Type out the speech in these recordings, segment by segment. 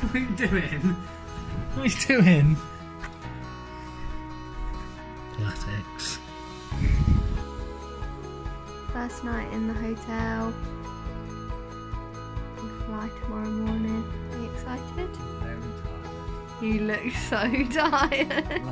What are you doing? What are you doing? Latex. First night in the hotel. We fly tomorrow morning. Are you excited? Very tired. You look so tired.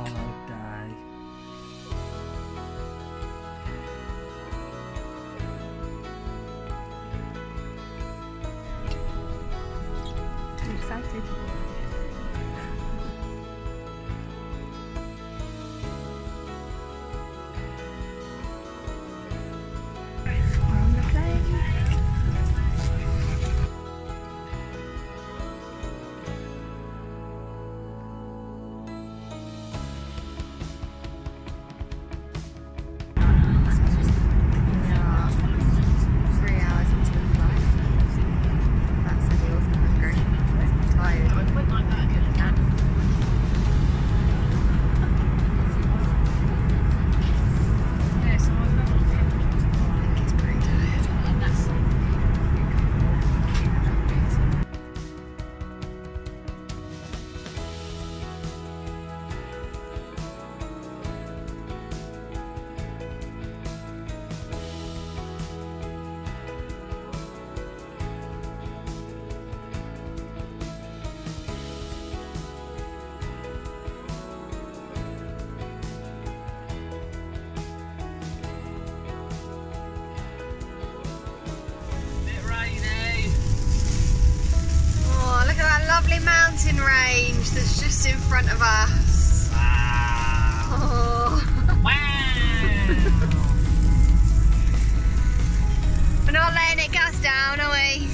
Front of us. Wow. Oh, wow. we're not letting it gas down, are we?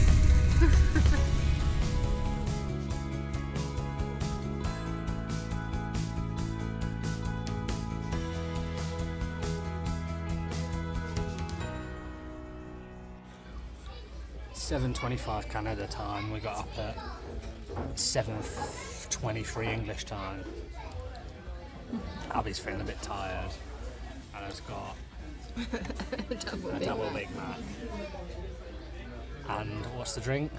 Seven twenty-five Canada time. We got up at seven twenty-three English time. Abby's feeling a bit tired, and has got Double a big double Mac. Big Mac. And what's the drink?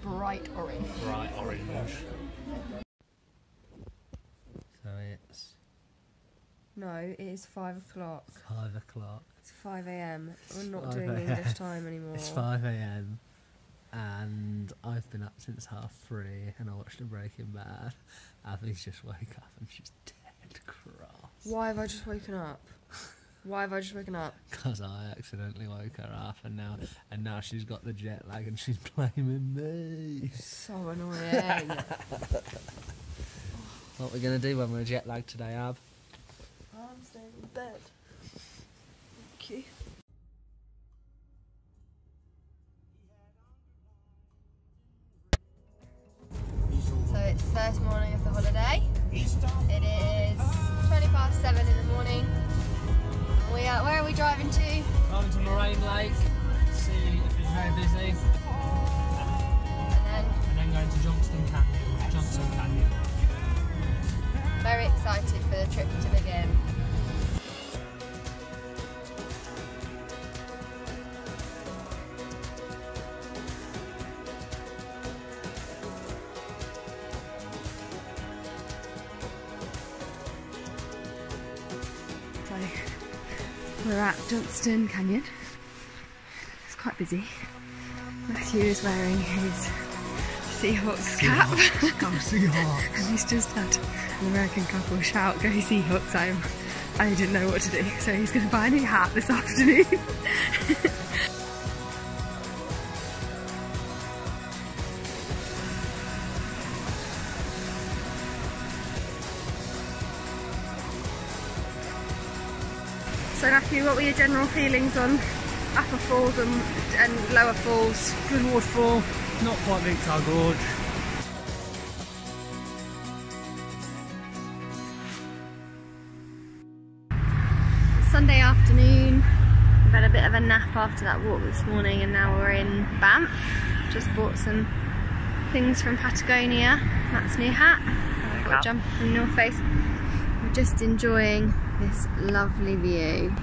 Bright orange. Bright orange. So it's No, it is five o'clock. five o'clock. It's five a.m. We're not doing English time anymore. It's 5 a.m. and I've been up since half three and I watched a Breaking Bad. Abby's just woke up and she's dead cross. Why have I just woken up? Why have I just woken up? Because I accidentally woke her up and now and now she's got the jet lag and she's blaming me. So annoying. What are we going to do when we're jet lagged today, Ab? I'm staying in bed. Thank you. First morning of the holiday. It is 20 past 7 in the morning. We are, where are we driving to? Going to Moraine Lake, see if it's very busy, And then and then going to Johnston Canyon. Johnson Canyon. very excited for the trip to begin. We're at Johnston Canyon. It's quite busy. Matthew is wearing his Seahawks cap. Go Seahawks. And he's just had an American couple shout, go Seahawks home. And he didn't know what to do, so he's going to buy a new hat this afternoon. what were your general feelings on upper falls and, and lower falls? Good waterfall, not quite reached our gorge. Sunday afternoon. We've had a bit of a nap after that walk this morning and now we're in Banff. Just bought some things from Patagonia. Matt's new hat. I've got a jumper from North Face. We're just enjoying this lovely view.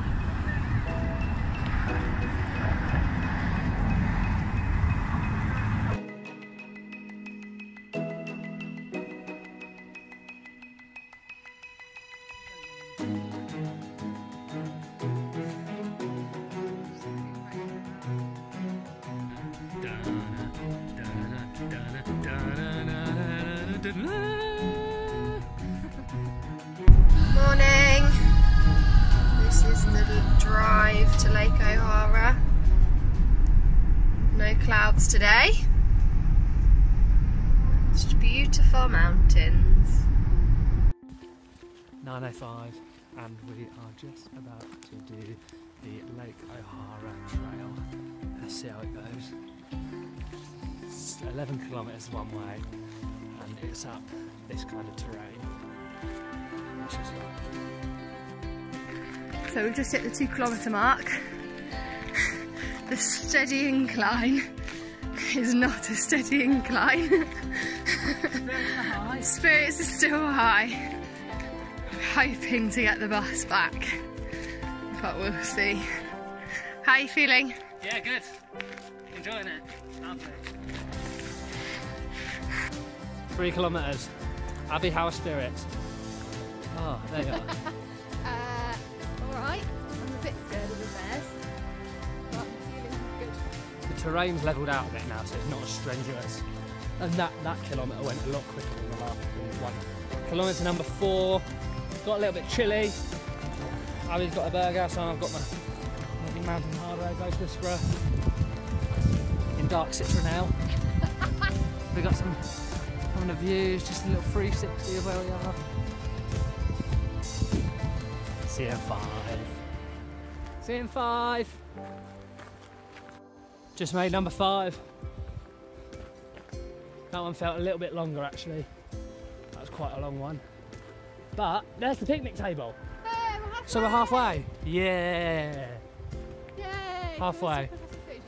9.05 and we are just about to do the Lake O'Hara Trail. Let's see how it goes. It's 11 kilometres one way and it's up this kind of terrain. So we've just hit the two kilometre mark. The steady incline is not a steady incline. Spirits are still high. Hoping to get the bus back, but we'll see. How are you feeling? Yeah, good. Enjoying it. Lovely. Three kilometres. Abbey, House are spirits? Oh, there you are. Uh, alright. I'm a bit scared of the bears, but I'm feeling good. the terrain's levelled out a bit now, so it's not as strenuous. And that, that kilometre went a lot quicker than the last one. Kilometre number four, got a little bit chilly. Abby's got a burger, so I've got my Moving Mountain Hardwear Ghost Whisperer in dark citronelle. we got some on the views, just a little 360 of where we are. CM5. CM5. Just made number five. That one felt a little bit longer actually. That was quite a long one. But there's the picnic table. Hey, we're halfway! So we're halfway. Yeah. Yay! Halfway. Let's go for food.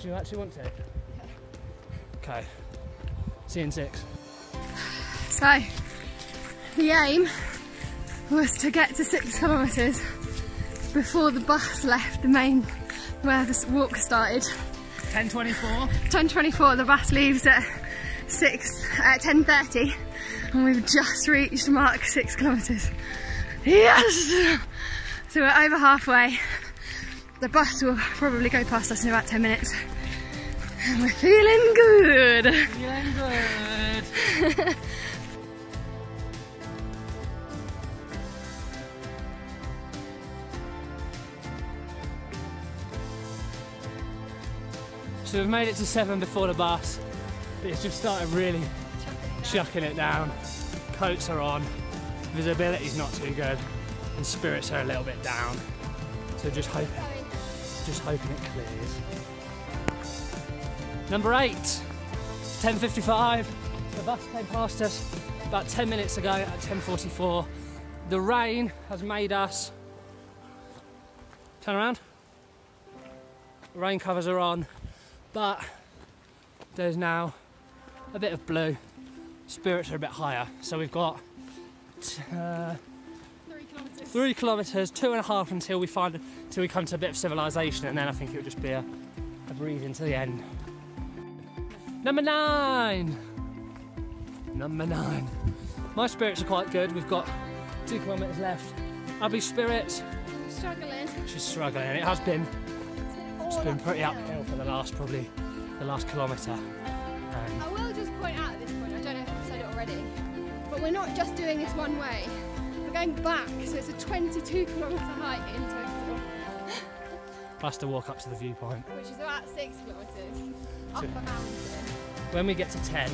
Do you actually want to? Okay. See you in six. So, the aim was to get to six kilometres before the bus left the main where this walk started. 1024. 10.24, the bus leaves at 6 uh, at 10.30 and we've just reached mark six kilometres. Yes! So we're over halfway. The bus will probably go past us in about 10 minutes. And we're feeling good. Feeling good. So we've made it to seven before the bus, but it's just started really chucking it down. Coats are on, visibility's not too good, and spirits are a little bit down. So just hoping, just hoping it clears. Number eight, 10.55. The bus came past us about 10 minutes ago at 10.44. The rain has made us, turn around. Rain covers are on, but there's now a bit of blue. Spirits are a bit higher. So we've got uh, Three kilometres. three two and a half until we find until we come to a bit of civilization, and then I think it'll just be a, a breathe into the end. Number nine. Number nine. My spirits are quite good. We've got two kilometres left. Abby's spirits, Struggling. she's struggling. It has been it's been pretty uphill for the last probably the last kilometre. And already, but we're not just doing this one way. We're going back, so it's a 22 kilometre hike in total, plus to walk up to the viewpoint. which is about six kilometres up So- a mountain. When we get to 10,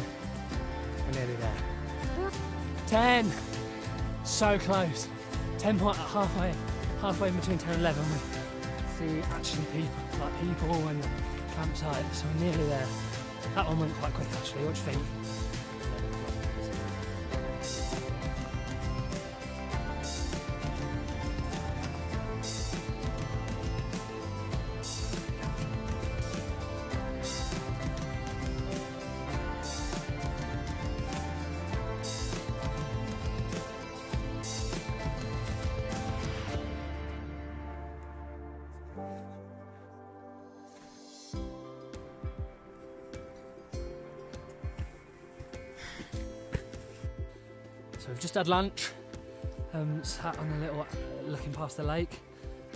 we're nearly there. 10! So close. 10 point halfway, halfway between 10 and 11. We see actually people, like people and campsites, so we're nearly there. That one went quite quick actually, what do you think? We've just had lunch, um, sat on a little, looking past the lake,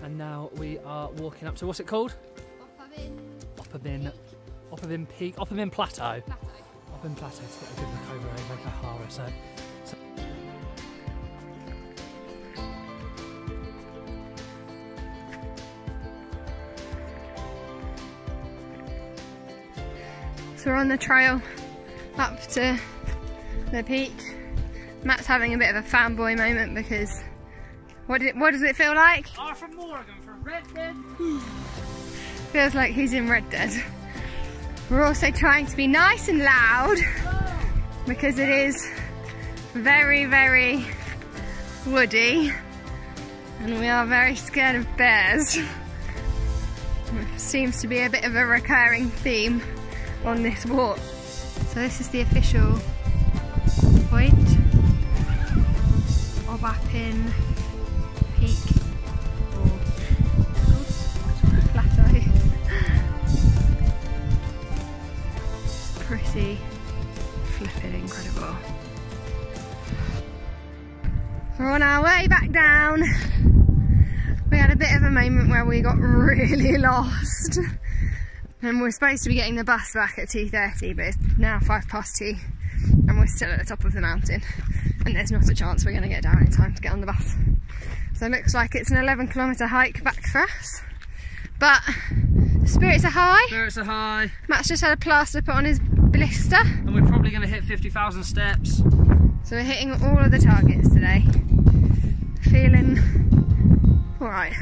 and now we are walking up to what's it called? Opabin, Opabin Peak, Opabin Plateau. Opabin Plateau to get a good look over Lake O'Hara. So, so So we're on the trail up to the peak. Matt's having a bit of a fanboy moment because what, did, what does it feel like? Arthur Morgan from Red Dead. Feels like he's in Red Dead. We're also trying to be nice and loud because it is very, very woody and we are very scared of bears. It seems to be a bit of a recurring theme on this walk. So this is the official point of Opabin Peak or plateau. Pretty flipping incredible. We're on our way back down. We had a bit of a moment where we got really lost. And we're supposed to be getting the bus back at 2.30, but it's now 5 past 2 and we're still at the top of the mountain. And there's not a chance we're going to get down in time to get on the bus. So it looks like it's an 11 kilometre hike back for us. But spirits are high. Spirits are high, Matt's just had a plaster put on his blister. and we're probably going to hit 50,000 steps. So we're hitting all of the targets today. Feeling alright.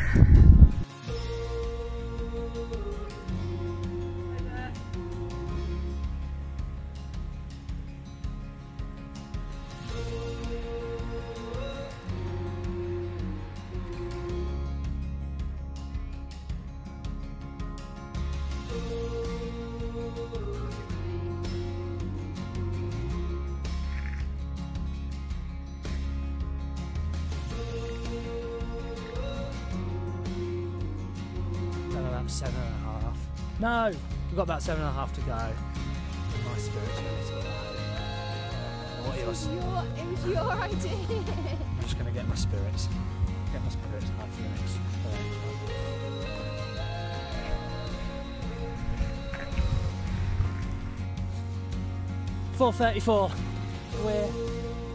Got about seven and a half to go. My spirits are a little low. What yours? Your, it was your idea. I'm just going to get my spirits. Get my spirits high for the next, for the next one. Four thirty-four. We're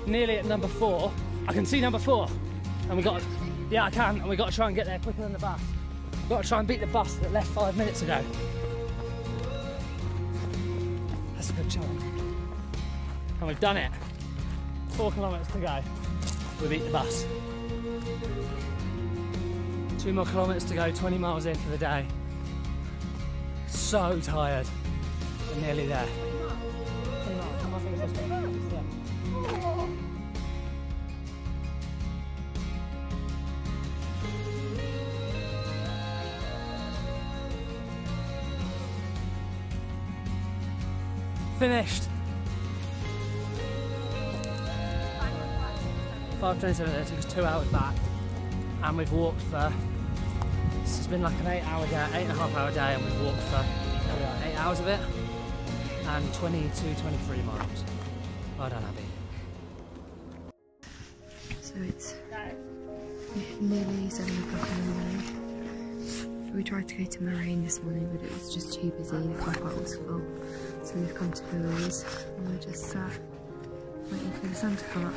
nearly at number four. I can see number four, and we got. Yeah, I can, and we got to try and get there quicker than the bus. We've got to try and beat the bus that left five minutes ago. And we've done it. Four kilometres to go. We beat the bus. Two more kilometres to go, 20 miles in for the day. So tired. We're nearly there. 20 miles. How much is this? Yeah. Finished. 5.27, it took us two hours back. And we've walked for, has been like an eight hour day, eight and a half hour day, and we've walked for eight hours of it. And 22, 23 miles. Well done, Abby. So it's nearly seven o'clock in the morning. We tried to go to Moraine this morning, but it was just too busy. The car park was full. So we've come to Louise and we're just uh, waiting for the sun to come up.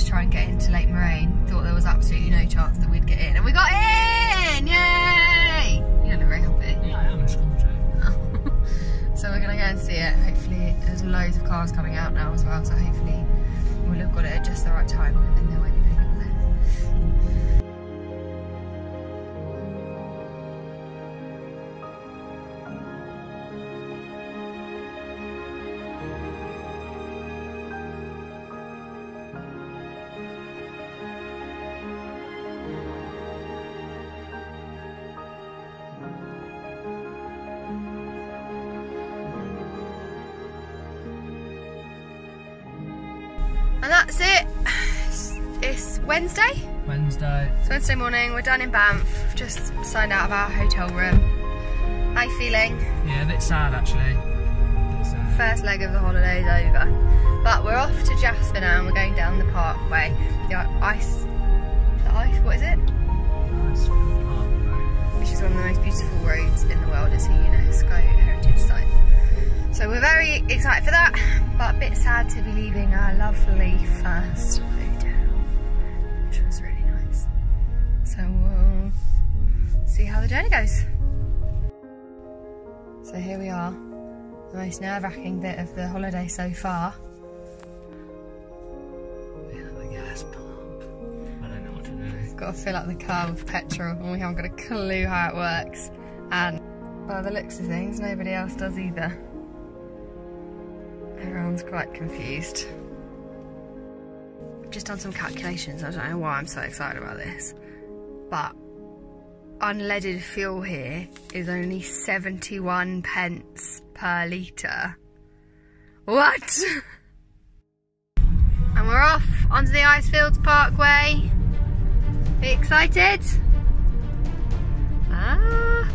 To try and get into Lake Moraine. Thought there was absolutely no chance that we'd get in, and we got in! Yay! You don't look very happy. Yeah, I am so we're gonna go and see it. Hopefully, there's loads of cars coming out now as well, so hopefully we'll have got it at just the right time and there won't that's it. It's- It's Wednesday. Wednesday. It's Wednesday morning. We're done in Banff. We've Just signed out of our hotel room. How you feeling? Yeah, a bit sad actually. Uh, First leg of the holiday's over. But we're off to Jasper now and we're going down the parkway. The ice. The ice. What is it? Which is one of the most beautiful roads in the world. It's a UNESCO heritage site. So we're very excited for that, but a bit sad to be leaving our lovely first hotel, which was really nice. So we'll see how the journey goes. So here we are, the most nerve-wracking bit of the holiday so far. Yeah, the gas pump. I know what to do. Got to fill up the car with petrol and we haven't got a clue how it works. And by the looks of things, nobody else does either. Everyone's quite confused. Just done some calculations, I don't know why I'm so excited about this. But unleaded fuel here is only 71 pence per litre. What? and we're off onto the Icefields Parkway. Are you excited? Ah.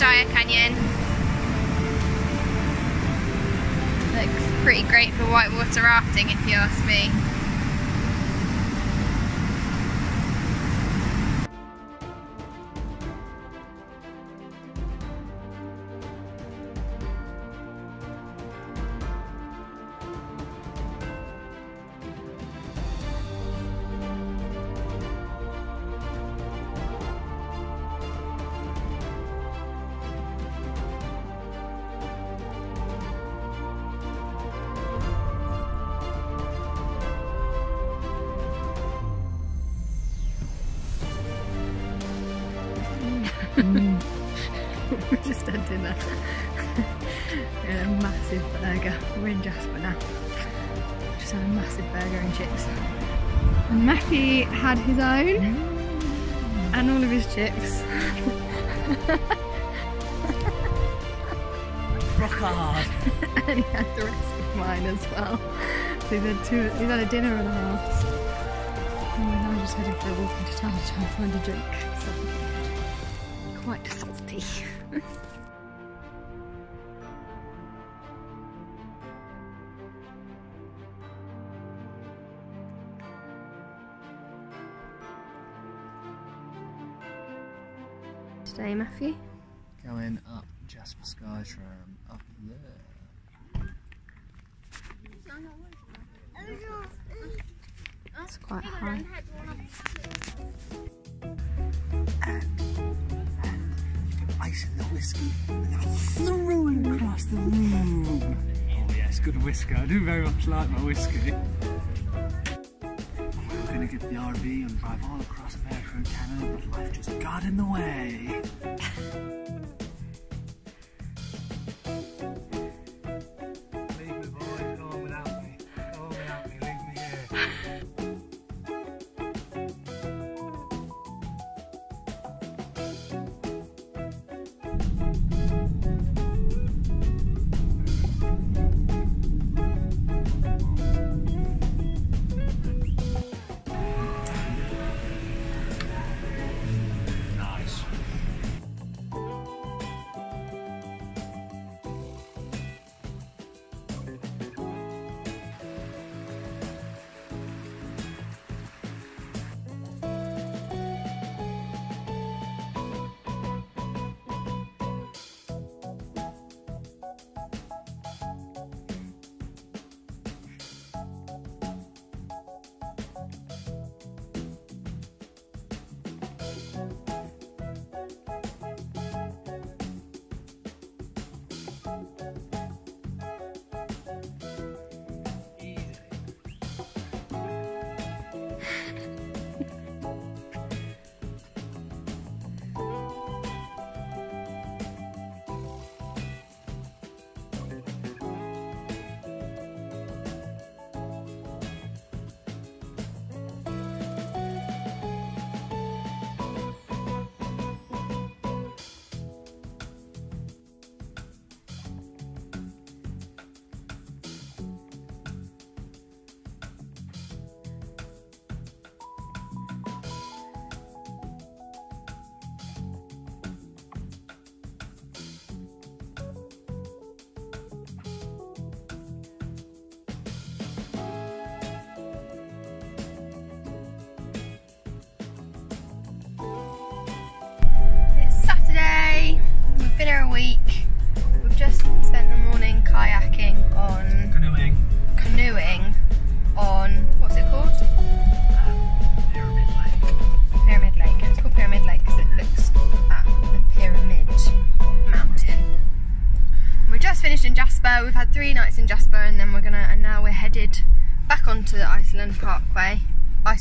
This Canyon. Looks pretty great for whitewater rafting if you ask me. We just had dinner. We had a massive burger. We're in Jasper now. Just had a massive burger and chips. And Matthew had his own mm. and all of his chips. Rock hard. and he had the rest of mine as well. So he's had two he's had a dinner and a half. And we're now just heading for a walk into town to try and find a drink. So quite salty. Today, Matthew. Going up Jasper Skytram up there. It's quite high. Ice in the whiskey and I threw it across the room. Oh yes, good whisker. I do very much like my whiskey. We were going to get the RV and drive all across Fairfield Canada, but life just got in the way.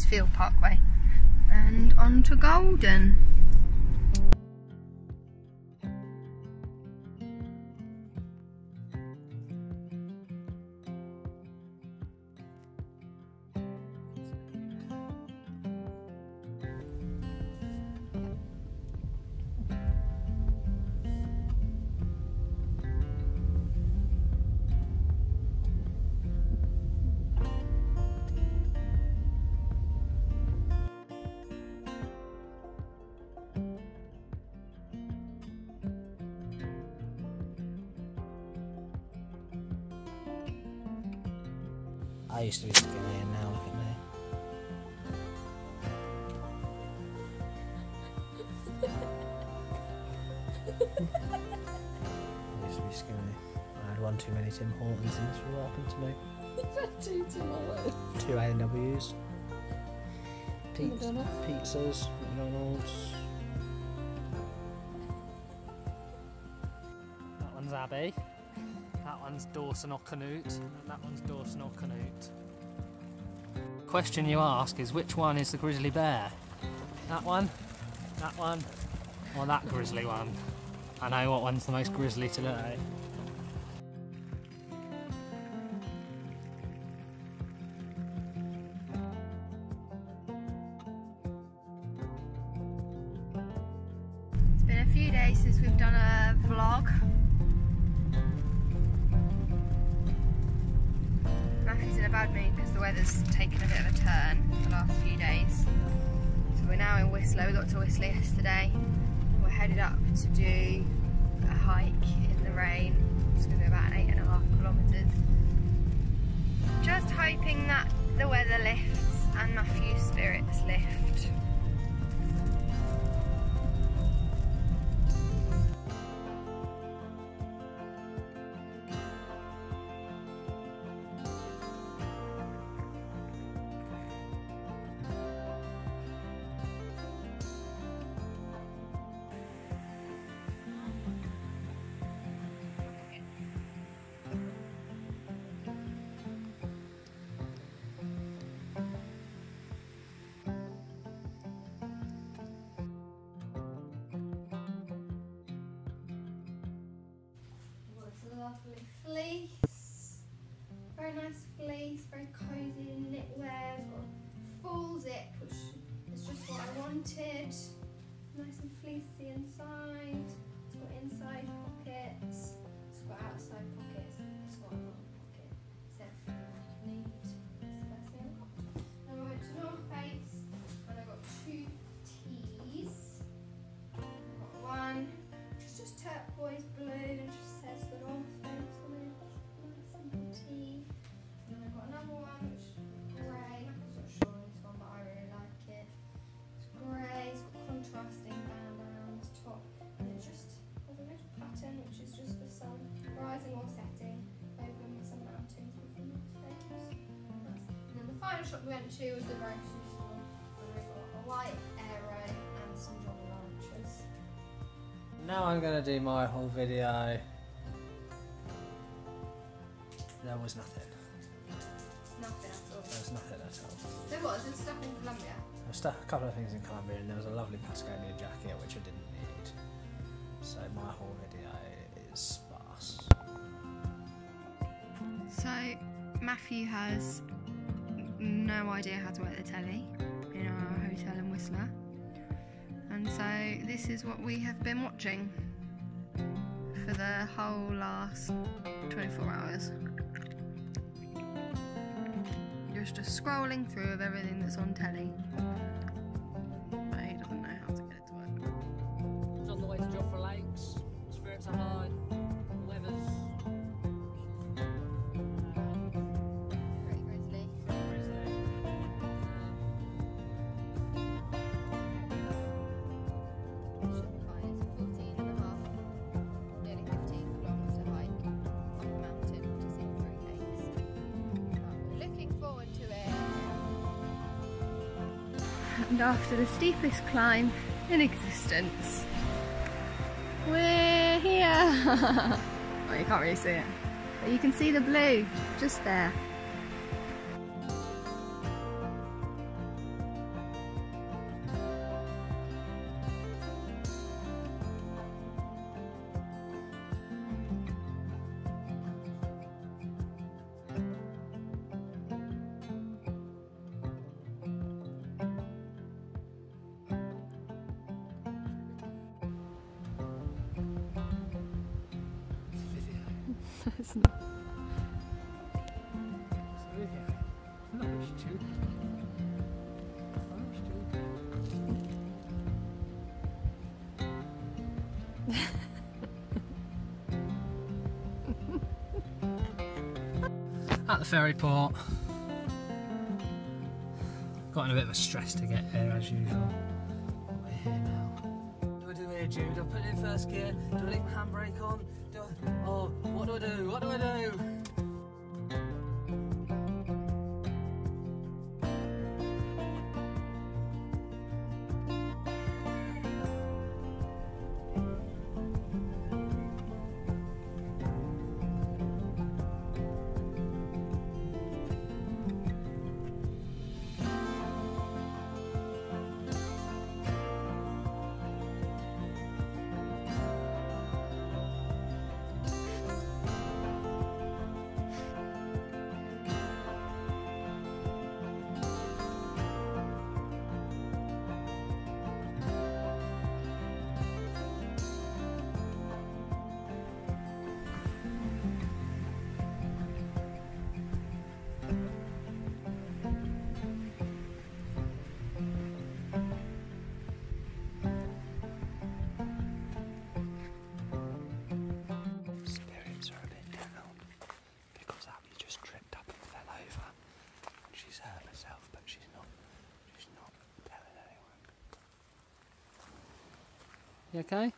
Icefield Parkway, and on to Golden. I used to be. I had one too many Tim Hortons and this is what happened to me. Two tomorrow. Two A&Ws. Pizza, McDonald's? pizzas, McDonald's. That one's Abby. That one's Dawson or Canute. And that one's Dawson or Canute. Question you ask is which one is the grizzly bear? That one, that one, or that grizzly one? I know what one's the most grizzly today. It's been a few days since we've done a vlog. Matthew's in a bad mood because the weather's taken a bit of a turn the last few days. So we're now in Whistler. We got to Whistler yesterday. Headed up to do a hike in the rain. It's going to be about eight and a half kilometres. Just hoping that the weather lifts and Matthew's spirits lift. Very very cozy knitwear. Full zip, which is just what I wanted. Nice and fleecy inside. It's got inside pockets. It's got outside pockets. Final shop we went to the grocery store, and we got a white arrow and some Jolly Ranchers. Now I'm gonna do my whole video. There was nothing. Nothing at all. There was nothing at all. There was, there's stuff in Columbia. There was stuff, a couple of things in Columbia, and there was a lovely Patagonia jacket which I didn't need. So my whole video is sparse. So, Matthew has no idea how to work the telly in our hotel in Whistler. And so, this is what we have been watching for the whole last 24 hours. Just scrolling through of everything that's on telly. And after the steepest climb in existence, we're here. Oh, you can't really see it. But you can see the blue just there. At the ferry port. Got in a bit of a stress to get here as usual. We're here now. What do I do here, Jude? Do I put it in first gear? Do I leave the handbrake on? Do I... Oh, what do I do? What do I do? You okay?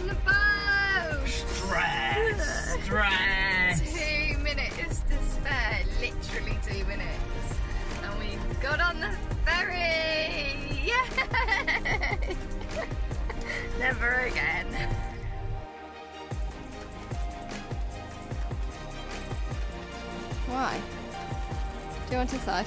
On the boat! Stress! Stress! Two minutes to spare, literally two minutes. And we got on the ferry! Yay! Never again. Why? Do you want to side?